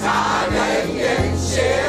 茶人言闲。